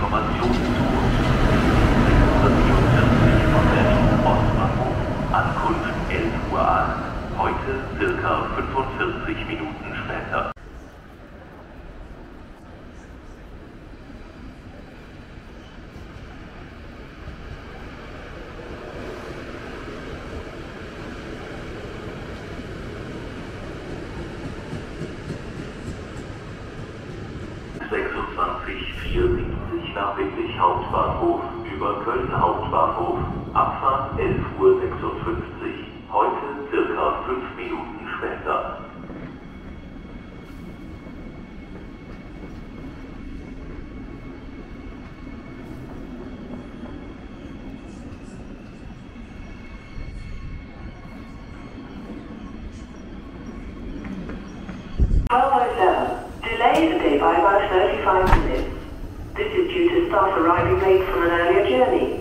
の街を Hauptbahnhof über Köln Hauptbahnhof, Abfahrt 11.56 Uhr, heute circa 5 Minuten später. Power 11, delay the by about 35 minutes. staff arriving late from an earlier journey.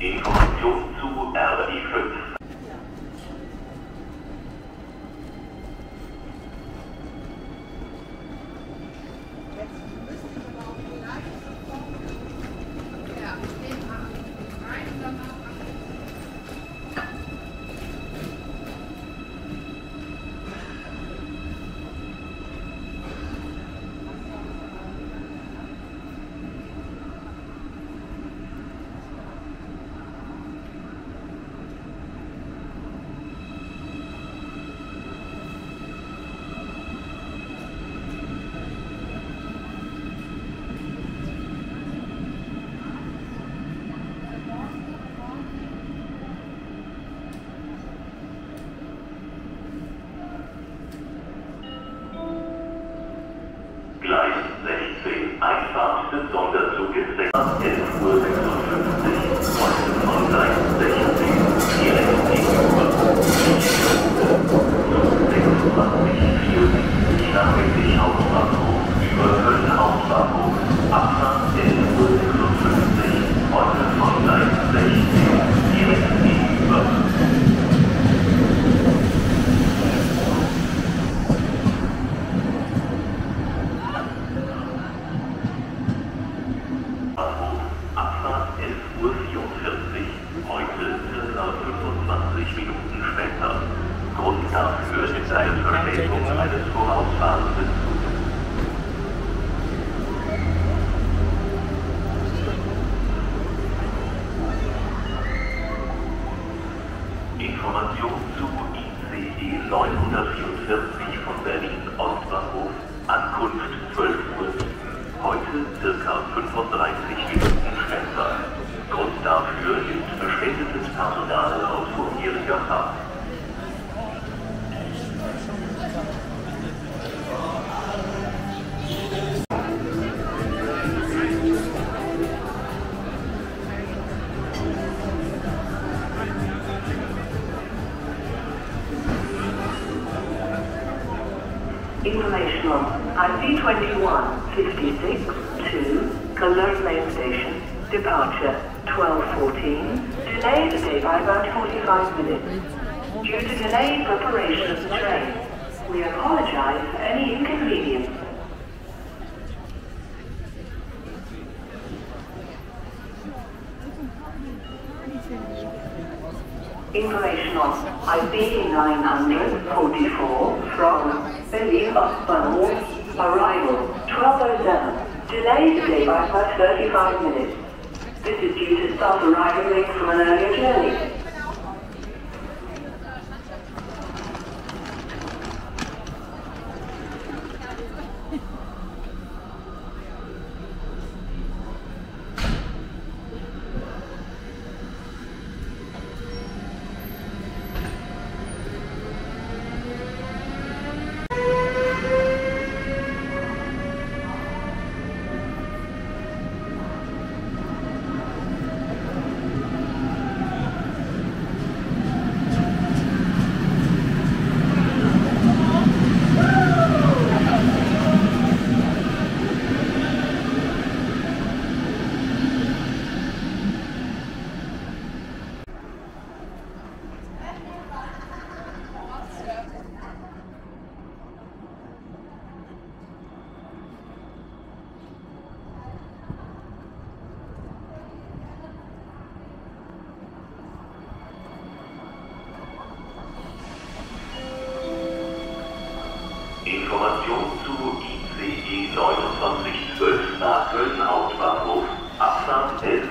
Information zu RE5. 11.44 Uhr, heute circa 25 Minuten später. Grund dafür ist eine Verspätung eines vorausfahrenden Zuges. Information zu ICE 944 von Berlin Ostbahnhof, Ankunft 12 Uhr, heute circa 35 vorheriger Fahrt. Information on IP2156 to Cologne Main Station, departure 1214, delayed today by about 45 minutes. Due to delayed preparation of the train, we apologize for any inconvenience. Information on ICE 944 from Berlin Ostbahnhof, arrival 1207, delayed today by about 35 minutes. This is due to staff arriving late 2912 nach Köln Hauptbahnhof, Abfahrt 11